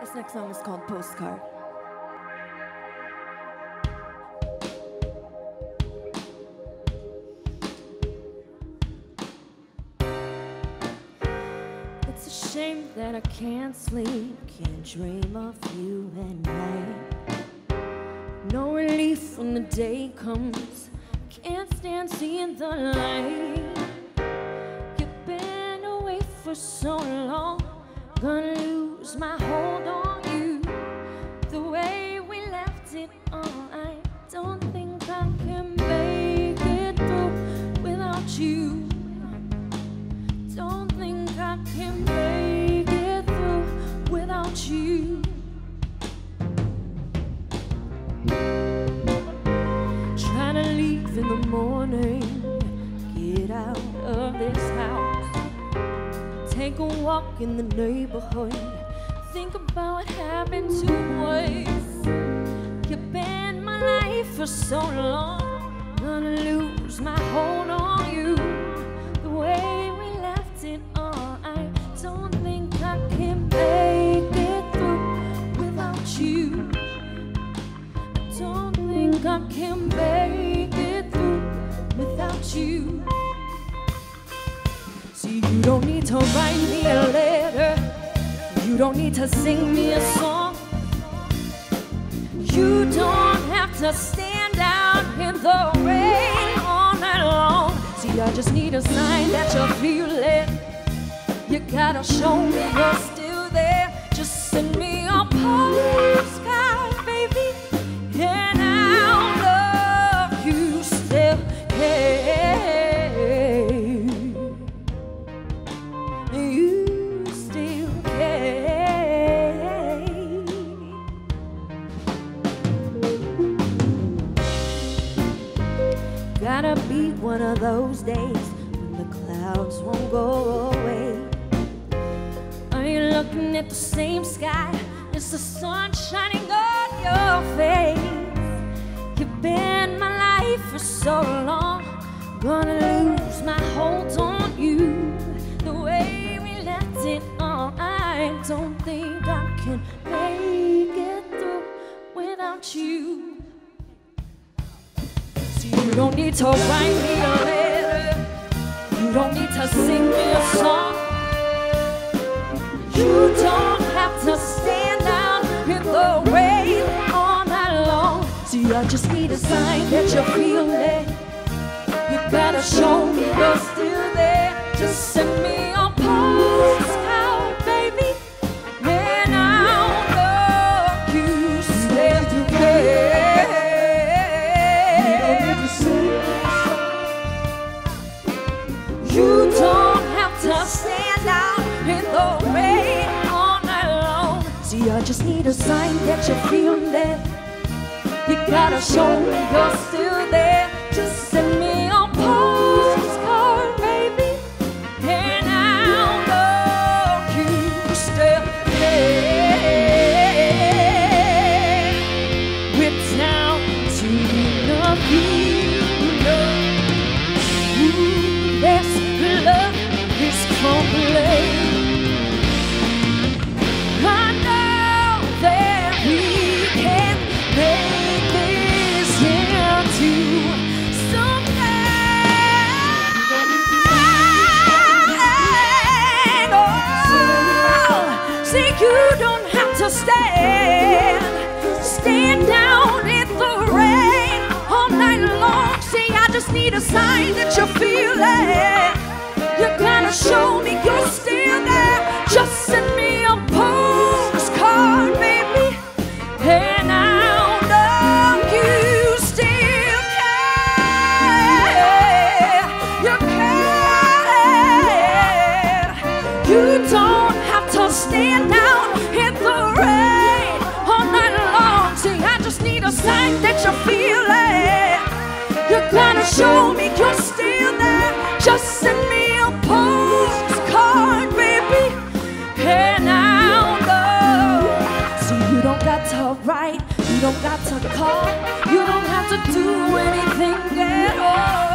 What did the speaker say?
This next song is called Postcard. It's a shame that I can't sleep, can't dream of you at night. No relief when the day comes, can't stand seeing the light. You've been away for so long, gonna lose my hold on you. The way we left it all, I don't think I can make it through without you. Don't think I can make it through without you. Trying to leave in the morning, get out of this house. Take a walk in the neighborhood, think about what happened to us. You've been my life for so long, gonna lose my hold on you. The way we left it all, I don't think I can make it through without you. I don't think I can make it through without you. See, you don't need to write me a letter. Don't need to sing me a song. You don't have to stand out in the rain all night long. See, I just need a sign that you're feeling. You gotta show me you're still there. Just send me a postcard, baby, and I'll love you still. Yeah. You Gotta be one of those days when the clouds won't go away. Are you looking at the same sky? Is the sun shining on your face? You've been my life for so long. Gonna don't need to write me a letter. You don't need to sing me a song. You don't have to stand out in the rain all night long. See, I just need a sign that you feel it. You gotta show me you're still there. Just send I just need a sign that you feel it. You gotta show me you're still there. Just send me a postcard, baby, and I'll love you still. Yeah. It's now to love you. Ooh, this love is complete. Stand, stand down in the rain all night long. See, I just need a sign that you feel it. You gotta show me you're still there. Just send me a postcard, baby, and I'll know you still care. You care. You don't have to stand out You don't got to call, you don't have to do anything at all.